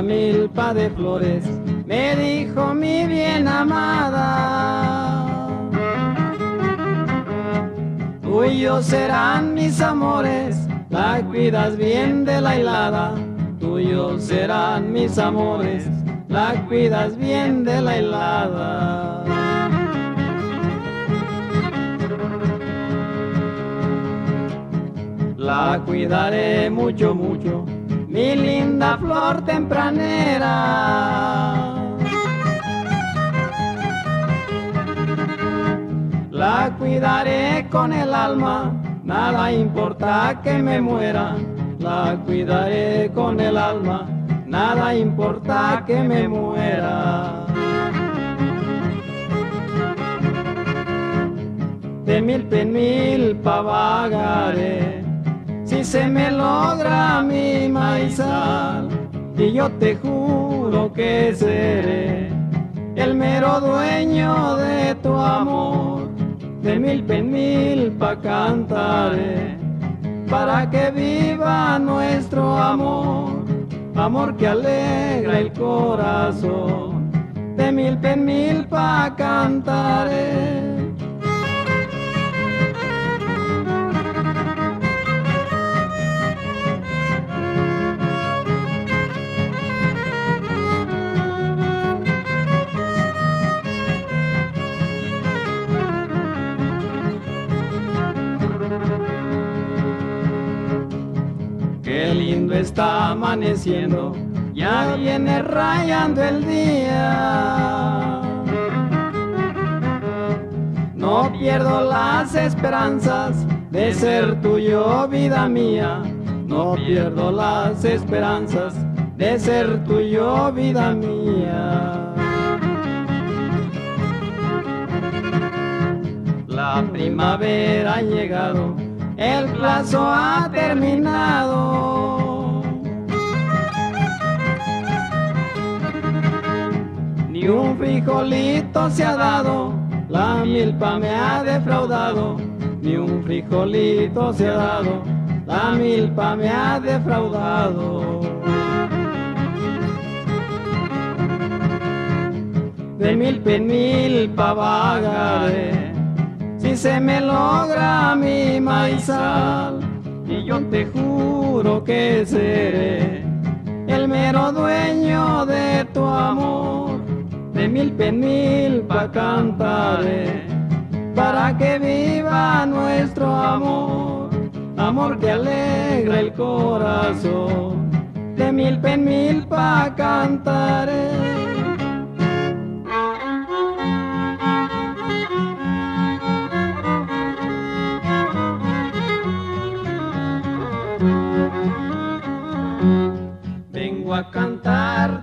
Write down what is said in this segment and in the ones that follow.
la milpa de flores, me dijo mi bien amada. Tuyos serán mis amores, la cuidas bien de la hilada. Tuyos serán mis amores, la cuidas bien de la hilada. La cuidaré mucho, mucho, mi linda flor tempranera. La cuidaré con el alma, nada importa que me muera. La cuidaré con el alma, nada importa que me muera. De mil en mil pa vagaré, si se me logra mi maizal, y yo te juro que seré el mero dueño de tu amor. De mil en mil pa cantaré, para que viva nuestro amor, amor que alegra el corazón, de mil en mil pa cantaré. Está amaneciendo, ya viene rayando el día. No pierdo las esperanzas de ser tuyo, vida mía. No pierdo las esperanzas de ser tuyo, vida mía. La primavera ha llegado, el plazo ha terminado. Un frijolito se ha dado, la milpa me ha defraudado. Ni un frijolito se ha dado, la milpa me ha defraudado. De milpa en milpa vagaré, si se me logra mi maizal, y yo te juro que seré el mero dueño de tu amor de mil en mil pa cantaré, para que viva nuestro amor, amor que alegra el corazón, de mil en mil pa cantaré. Vengo a cantarte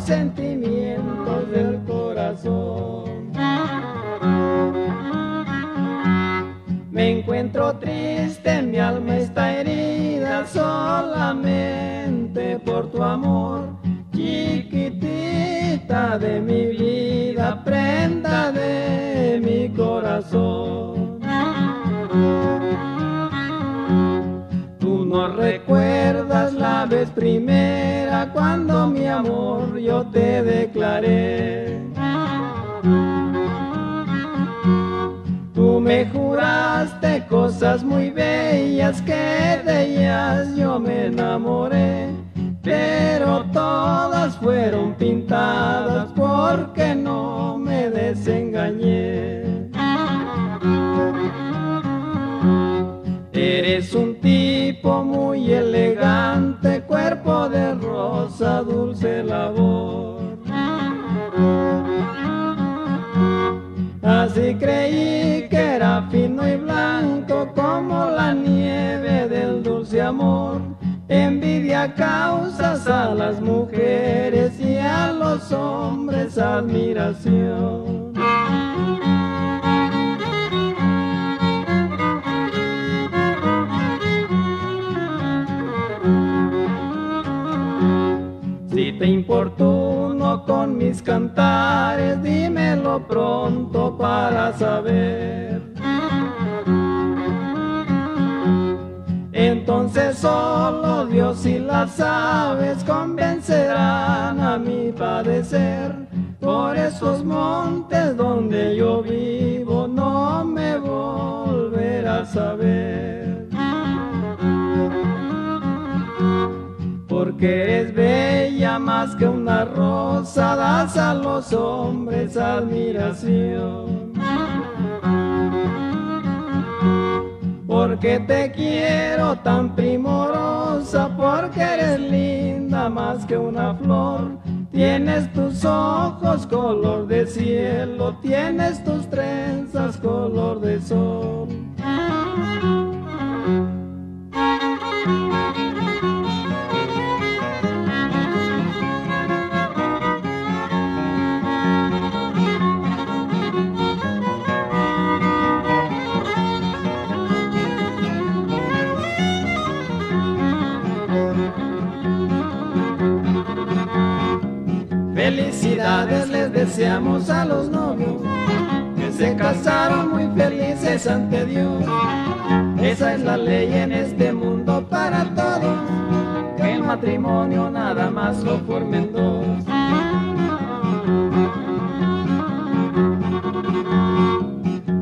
sentimientos del corazón. Me encuentro triste, mi alma está herida solamente por tu amor, chiquitita de mi vida, prenda de mi corazón. No recuerdas la vez primera cuando mi amor yo te declaré. Tú me juraste cosas muy bellas que de ellas yo me enamoré, pero todas fueron pintadas porque no me desengañé. Eres un muy elegante, cuerpo de rosa, dulce labor. Así creí que era fino y blanco como la nieve del dulce amor. Envidia causas a las mujeres y a los hombres admiración. Te importuno con mis cantares, dímelo pronto para saber. En entonces solo Dios y las aves convencerán a mi padecer. Por esos montes donde yo vivo no me volverás a ver. Porque es bella más que una rosa, das a los hombres admiración. porque te quiero tan primorosa, porque eres linda más que una flor. Tienes tus ojos color de cielo, tienes tus trenzas color de sol. Les deseamos a los novios que se casaron muy felices ante Dios. Esa es la ley en este mundo para todos, el matrimonio nada más lo formen dos.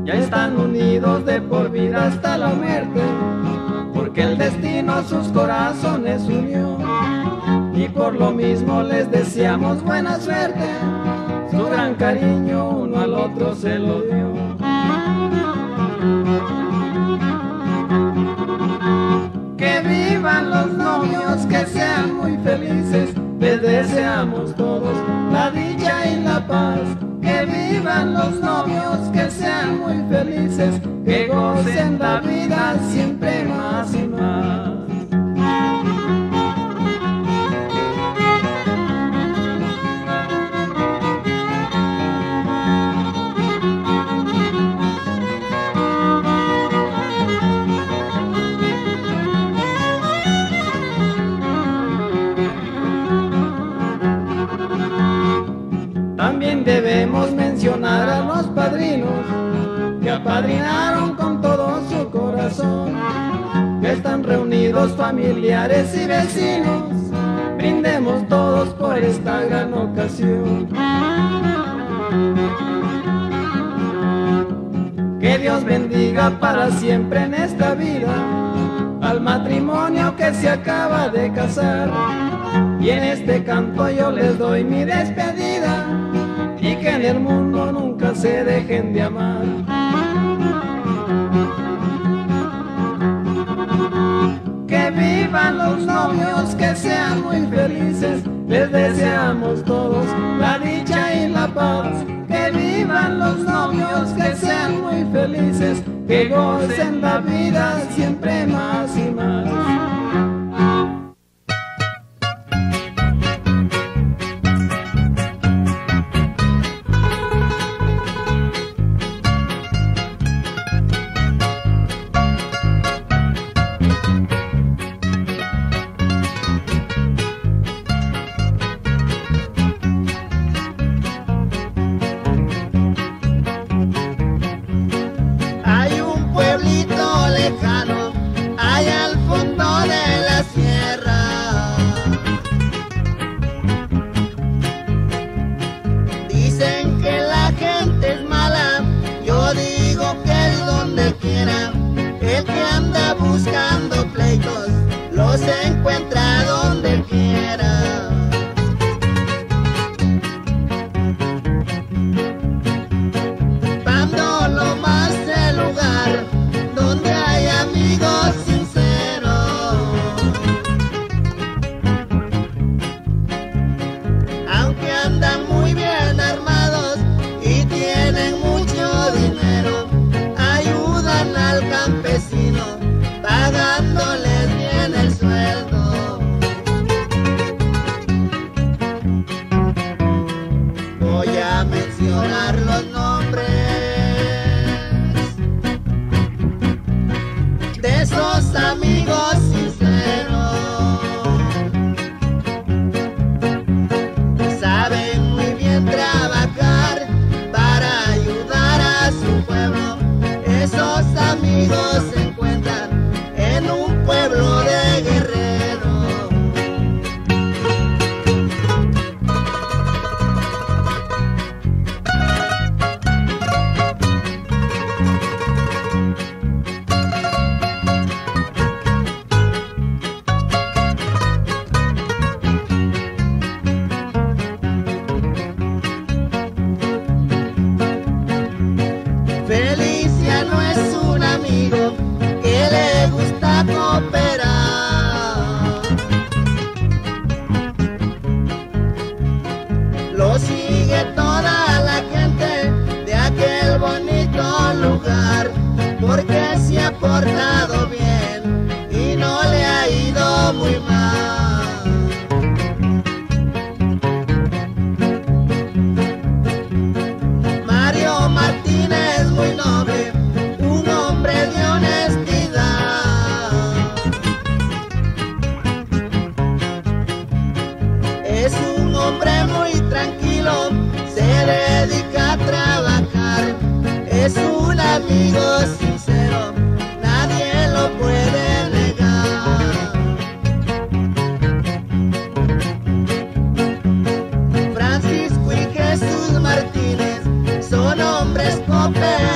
Ya están unidos de por vida hasta la muerte, porque el destino sus corazones unió y por lo mismo les deseamos buena suerte. Su gran cariño uno al otro se lo dio. Siempre en esta vida al matrimonio que se acaba de casar. Y en este canto yo les doy mi despedida que gocen la vida siempre más. Mario Martínez, muy noble. open.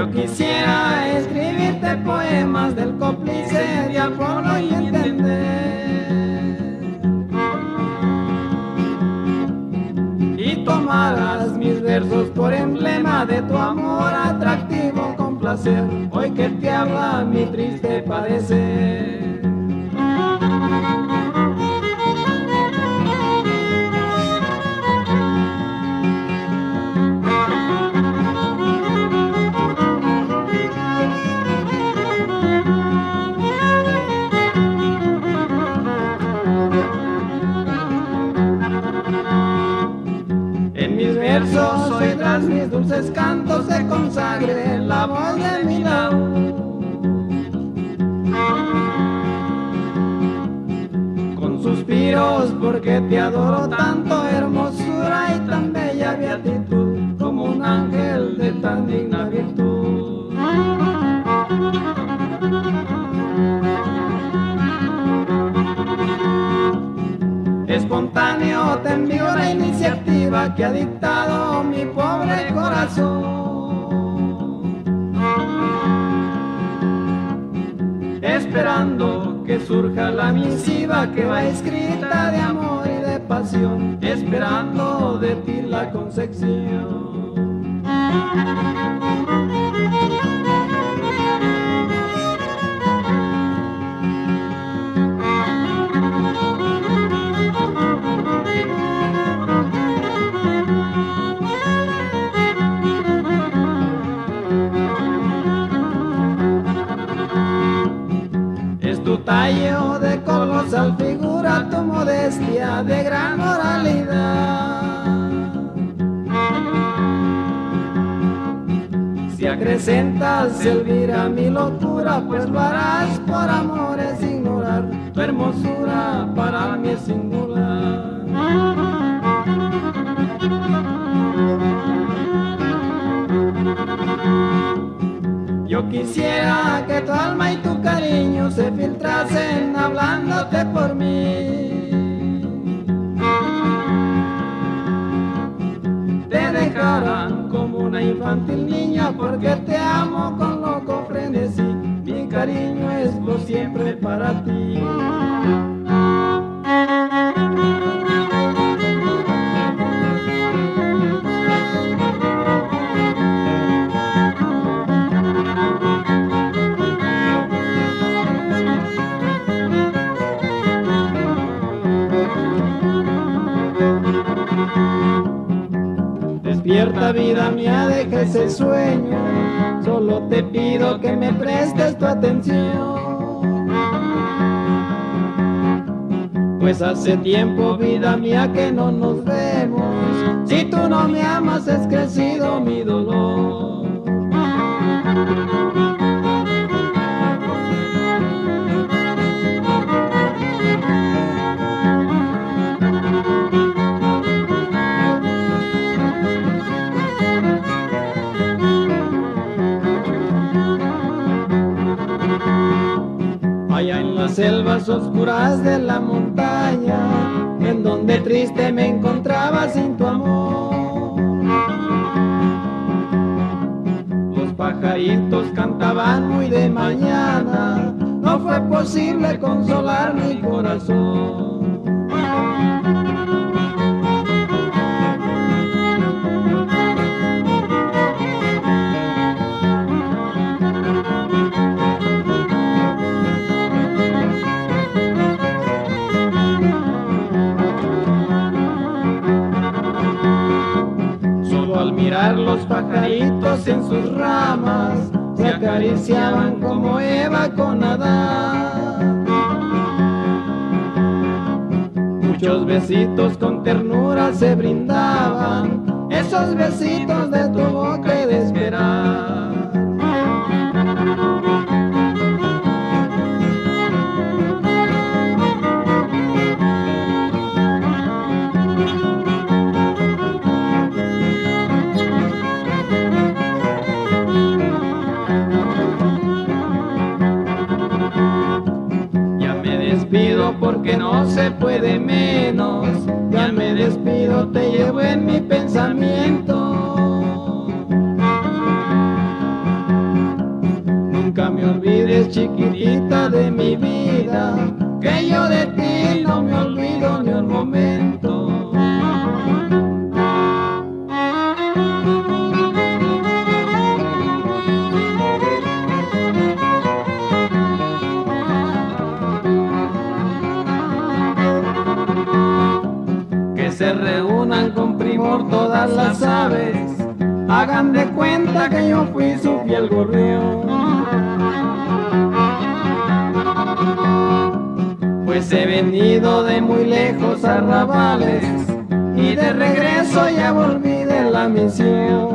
Yo quisiera escribirte poemas del cómplice de Apolo y entender. Y tomaras mis versos por emblema de tu amor atractivo con placer, hoy que te habla mi triste padecer. Mis dulces cantos se consagre la voz de mi laúd. Con suspiros porque te adoro tanto, hermosura y tan bella beatitud, como un ángel de tan digna virtud. Espontáneo te envío la iniciativa que ha dictado mi pobre corazón. Esperando que surja la misiva que va escrita de amor y de pasión. Esperando de ti la concepción. Si acrecentas, Elvira, mi locura, pues lo harás por amor, es ignorar tu hermosura, para mí es singular. Yo quisiera que tu alma y tu cariño se filtrasen hablándote por mí. Te dejarán como una infantil forget vida mía, deja ese sueño, solo te pido que me prestes tu atención. Pues hace tiempo, vida mía, que no nos vemos, si tú no me amas es crecido mi dolor. Selvas oscuras de la montaña, en donde triste me encontraba sin tu amor. Los pajaritos cantaban muy de mañana, no fue posible consolar mi corazón. Mirar los pajaritos en sus ramas, se acariciaban como Eva con Adán. Muchos besitos con ternura se brindaban, esos besitos de tu boca y de esperar. Porque no se puede menos. Ya me despido, te llevo en mi pensamiento. Nunca me olvides, chiquitita de mi vida, que yo de ti no me olvido las aves, hagan de cuenta que yo fui su fiel gorrión. Pues he venido de muy lejos a Rabales y de regreso ya volví de la misión.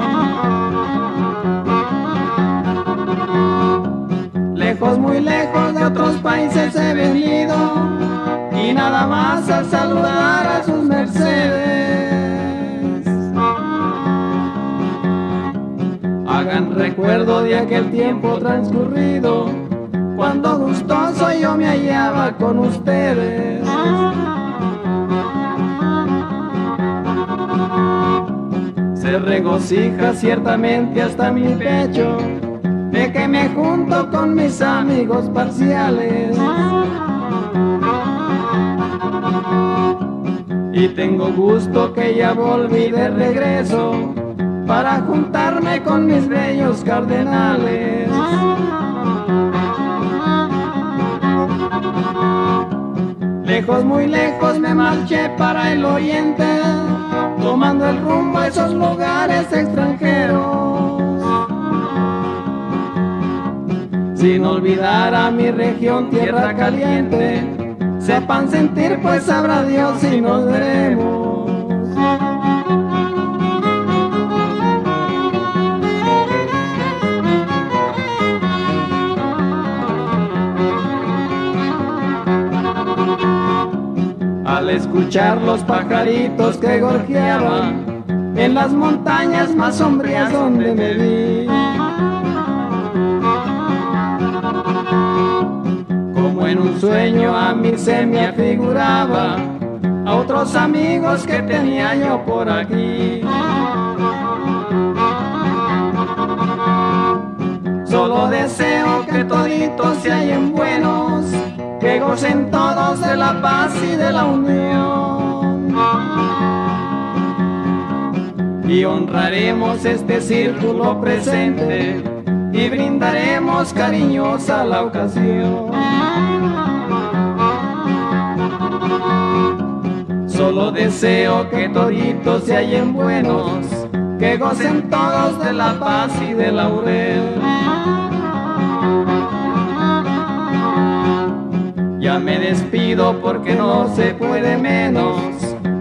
Lejos, muy lejos de otros países he venido y nada más a saludar a sus mercedes. Recuerdo de aquel tiempo transcurrido, cuando gustoso yo me hallaba con ustedes. Se regocija ciertamente hasta mi pecho de que me junto con mis amigos parciales. Y tengo gusto que ya volví de regreso para juntarme con mis bellos cardenales. Lejos, muy lejos me marché para el oriente, tomando el rumbo a esos lugares extranjeros. Sin olvidar a mi región, tierra caliente, sepan sentir, pues sabrá Dios si nos veremos. Escuchar los pajaritos que gorjeaban en las montañas más sombrías donde me vi. Como en un sueño a mí se me afiguraba a otros amigos que tenía yo por aquí. Solo deseo que toditos se hallen buenos gocen todos de la paz y de la unión. Y honraremos este círculo presente y brindaremos cariñosa la ocasión. Solo deseo que toditos se hallen buenos, que gocen todos de la paz y de laurel. Ya me despido porque no se puede menos.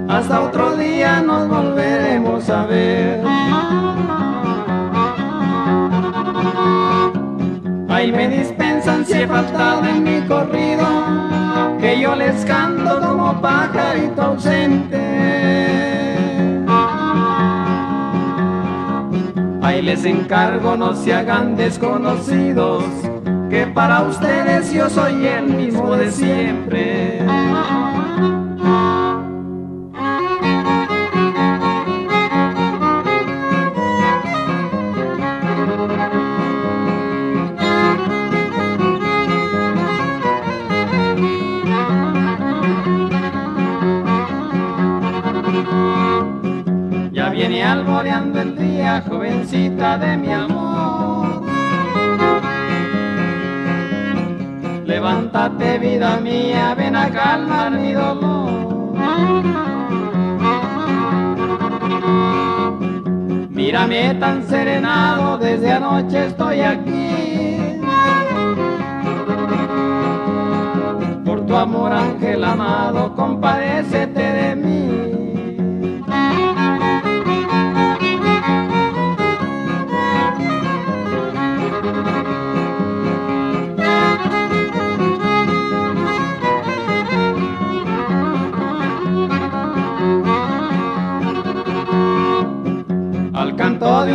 Hasta otro día nos volveremos a ver. Ahí me dispensan si he faltado en mi corrido, que yo les canto como pajarito ausente. Ahí les encargo no se hagan desconocidos que para ustedes yo soy el mismo de siempre. Ya viene alboreando el día, jovencita de mi amor. Mía, ven a calmar mi dolor. Mírame tan serenado, desde anoche estoy aquí. Por tu amor, ángel amado, compadécete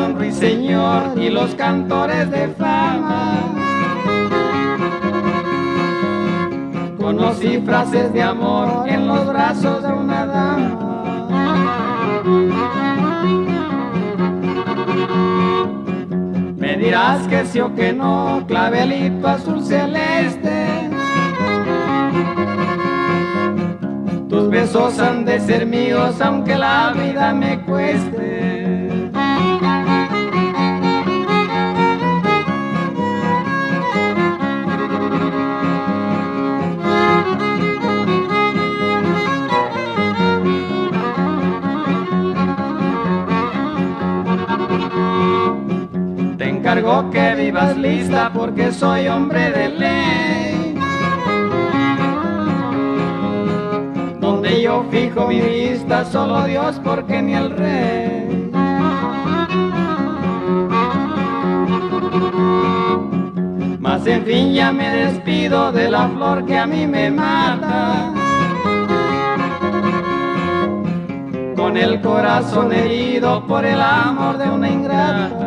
ruiseñor y los cantores de fama. Conocí frases de amor en los brazos de una dama. Me dirás que sí o que no, clavelito azul celeste. Tus besos han de ser míos aunque la vida me cueste. Que vivas lista porque soy hombre de ley. Donde yo fijo mi vista, solo Dios porque ni el rey. Mas en fin ya me despido de la flor que a mí me mata. Con el corazón herido por el amor de una ingrata.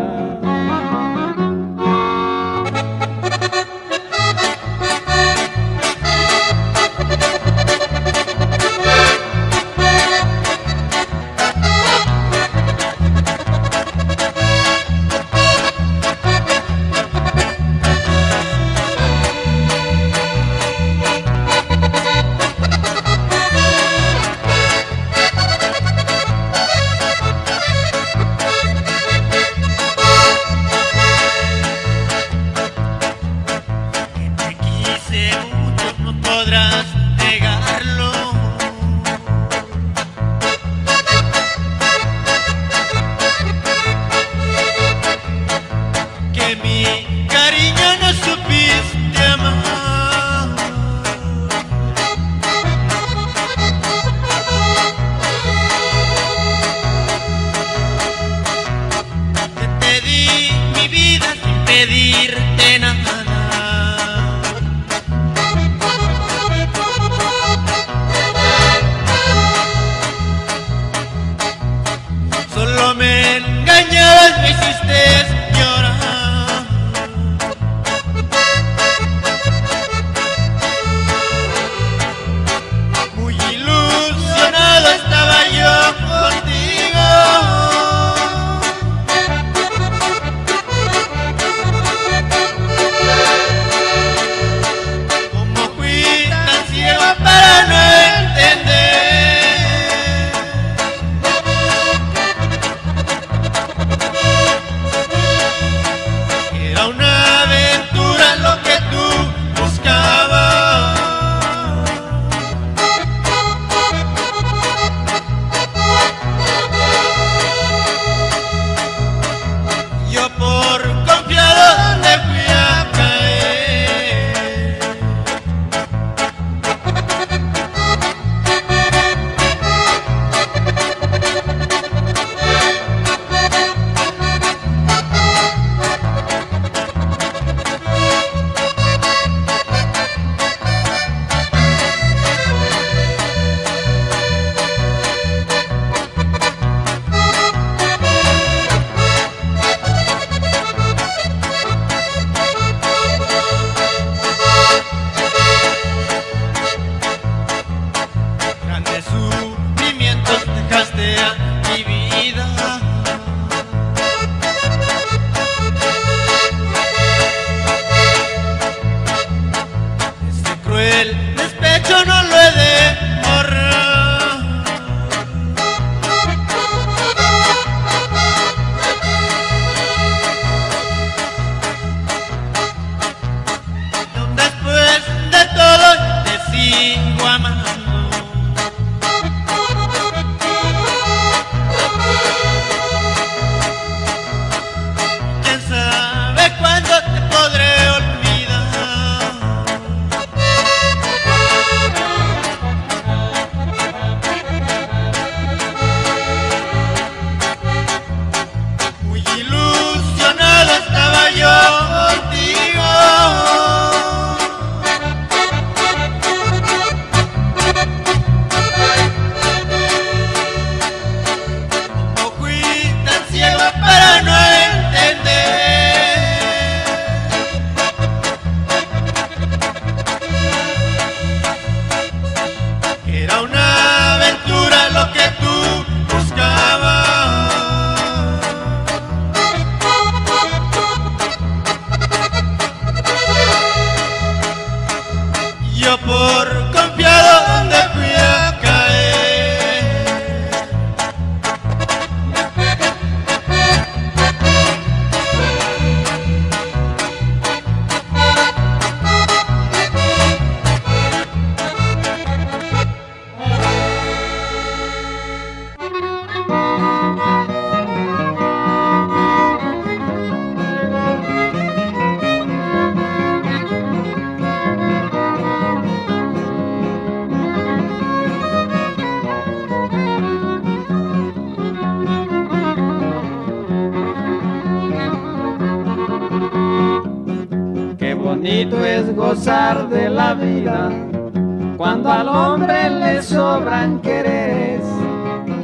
Cuando al hombre le sobran quereres,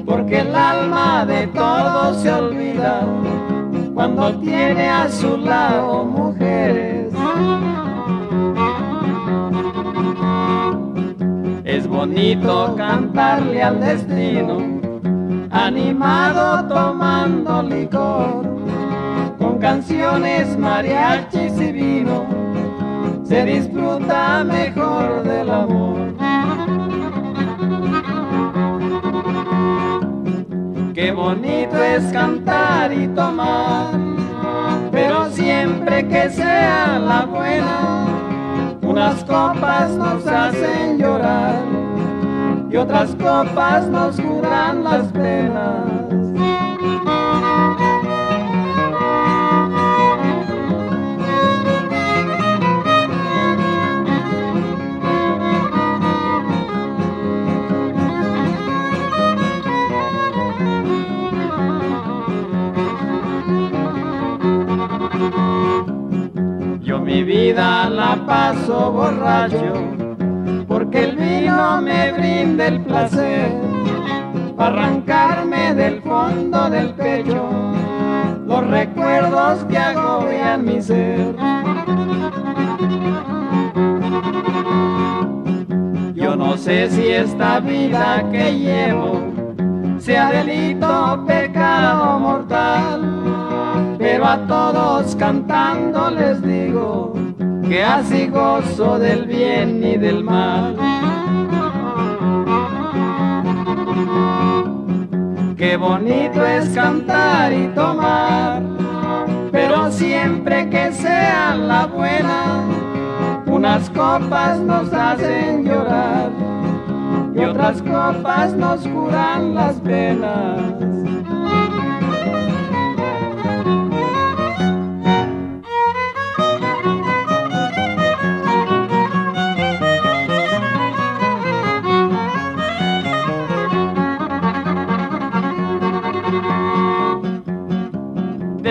porque el alma de todos se olvida cuando tiene a su lado mujeres. Es bonito cantarle al destino, animado tomando licor, con canciones, mariachis y vino, se disfruta mejor del amor. Qué bonito es cantar y tomar, pero siempre que sea la buena, unas copas nos hacen llorar y otras copas nos curan las penas. Borracho, porque el vino me brinda el placer, para arrancarme del fondo del pecho los recuerdos que agobian mi ser. Yo no sé si esta vida que llevo sea delito, pecado mortal pero a todos cantando les digo que así gozo del bien y del mal. Qué bonito es cantar y tomar, pero siempre que sea la buena, unas copas nos hacen llorar y otras copas nos curan las penas.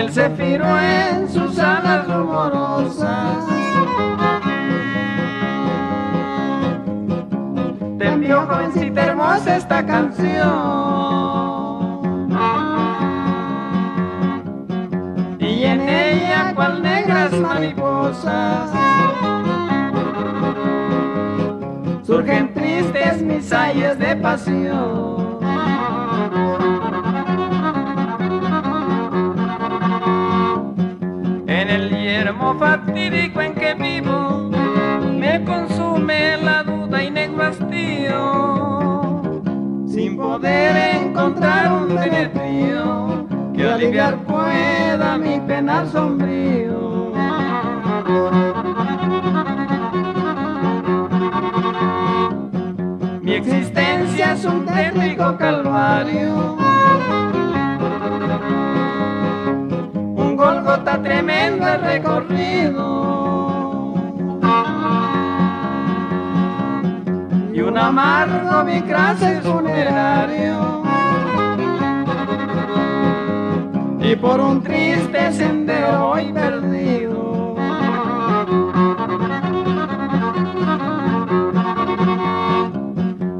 Del cefiro en sus alas rumorosas. Te envío jovencita hermosa esta canción. Y en ella cual negras mariposas surgen tristes mis de pasión. Yermo fatídico en que vivo, me consume la duda y negro hastío, sin poder encontrar un beneficio que aliviar pueda mi penar sombrío. Mi existencia es un técnico calvario. Tremendo el recorrido. Y un amargo mi el funerario. Y por un triste sendero hoy perdido.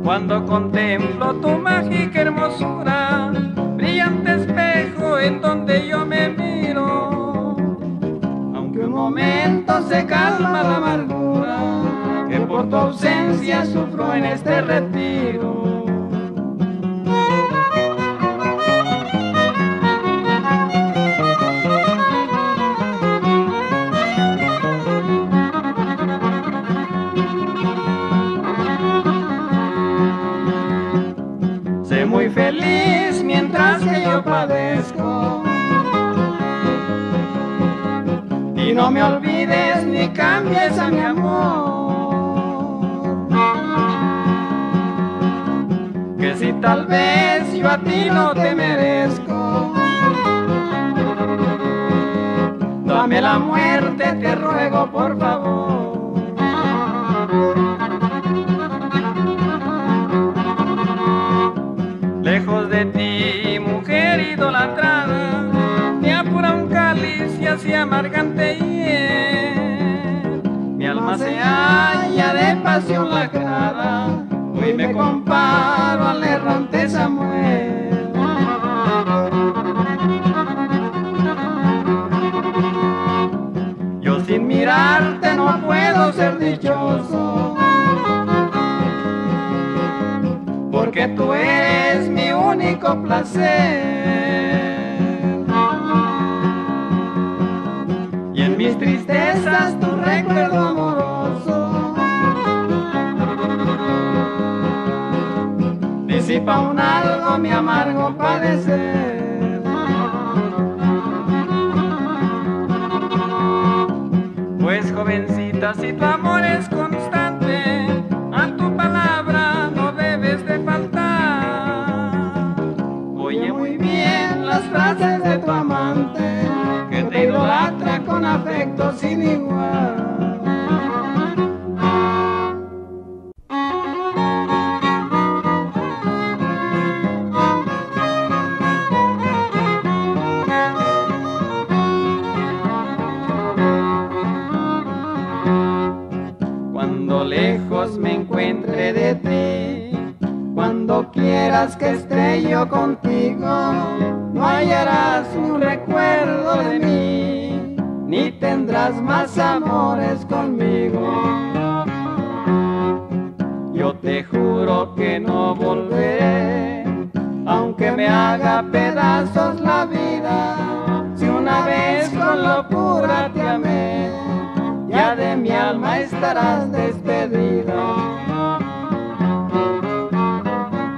Cuando contemplo tu mágica calma la amargura, que por tu ausencia sufro en este retiro. Sé muy feliz mientras que yo padezco. Y no me olvides ni cambies a mi amor. Que si tal vez yo a ti no te merezco. Dame la muerte, te ruego por favor. Lejos de ti, mujer idolatrada, me apura un cáliz y así amargante hiel. Se raya de pasión la cara, hoy me comparo al errante Samuel. Yo sin mirarte no puedo ser dichoso, porque tú eres mi único placer. Y en mis tristezas tu recuerdo amoroso disipa un algo mi amargo padecer. Pues jovencita, si tu amor es constante, a tu palabra no debes de faltar. Oye muy bien las frases de tu amante, que te idolatra con afecto sin igual. Juro que no volveré, aunque me haga pedazos la vida, si una vez con locura te amé ya de mi alma estarás despedida.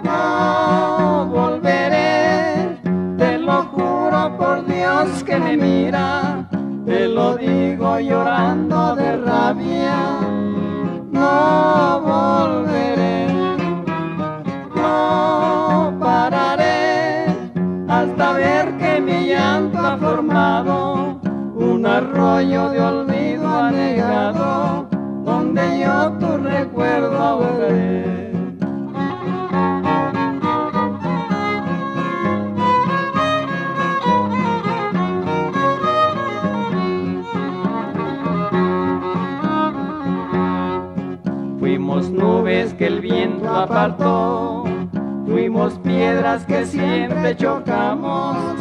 No volveré, te lo juro por Dios que me mira, te lo digo llorando de rabia. No volveré, arroyo de olvido anegado, donde yo tu recuerdo veré. Fuimos nubes que el viento apartó, fuimos piedras que siempre chocamos,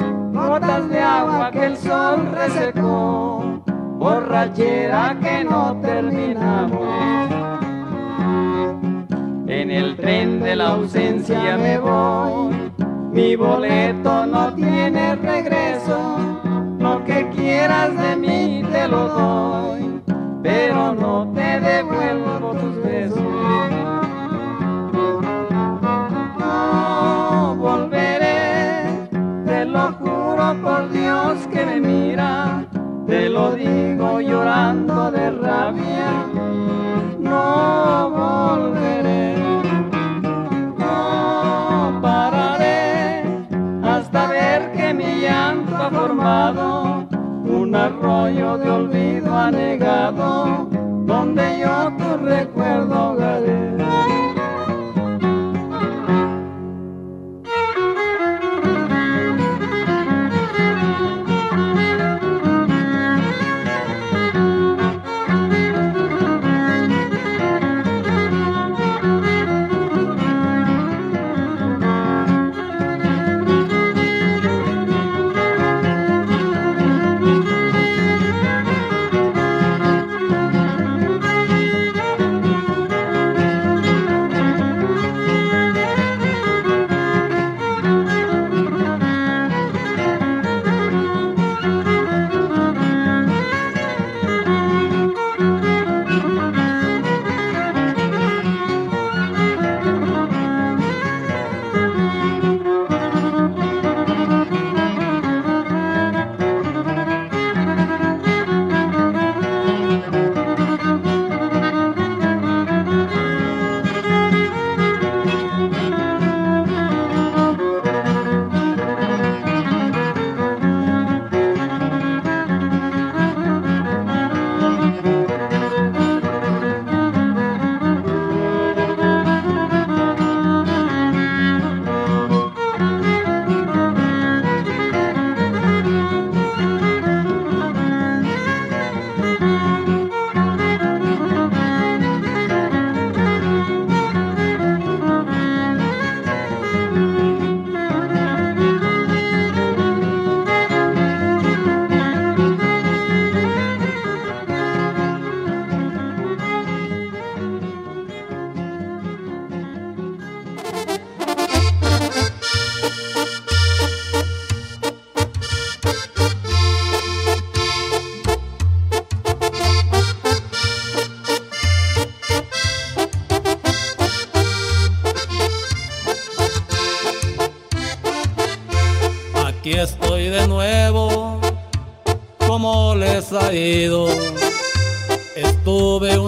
gotas de agua que el sol resecó, borrachera que no terminamos. En el tren de la ausencia me voy, mi boleto no tiene regreso, lo que quieras de mí te lo doy,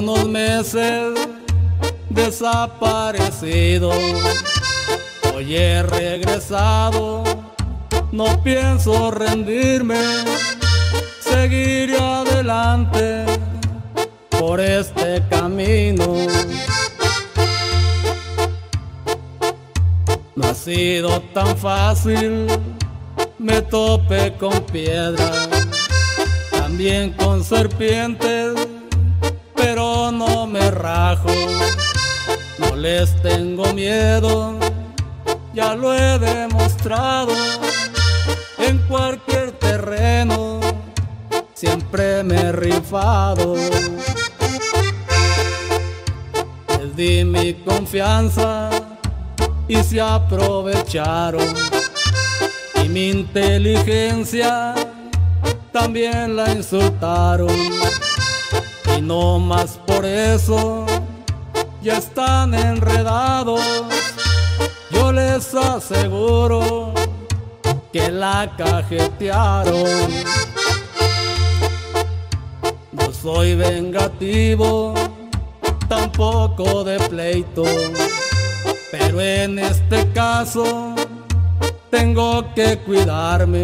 unos meses desaparecido, hoy he regresado, no pienso rendirme, seguiré adelante por este camino. No ha sido tan fácil, me tope con piedras, también con serpientes, no les tengo miedo, ya lo he demostrado en cualquier terreno, siempre me he rifado. Les di mi confianza y se aprovecharon. Y mi inteligencia también la insultaron. No más por eso ya están enredados. Yo les aseguro que la cajetearon. No soy vengativo, tampoco de pleito pero en este caso tengo que cuidarme.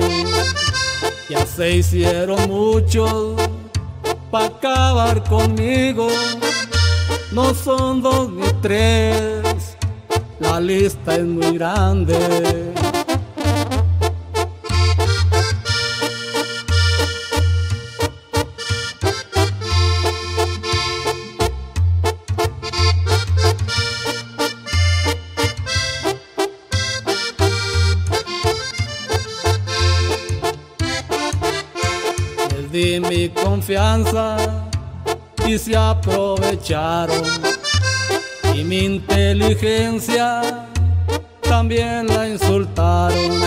Ya se hicieron muchos para acabar conmigo. No son dos ni tres, la lista es muy grande. Y se aprovecharon. Y mi inteligencia también la insultaron.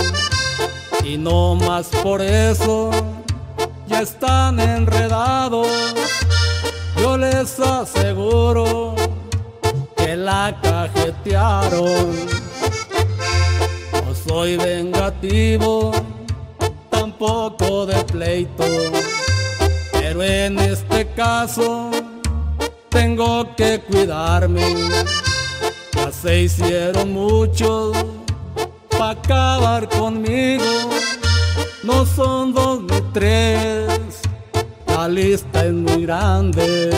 Y no más por eso ya están enredados. Yo les aseguro que la cajetearon. No soy vengativo poco de pleito, pero en este caso tengo que cuidarme. Ya se hicieron muchos para acabar conmigo, no son dos ni tres, la lista es muy grande.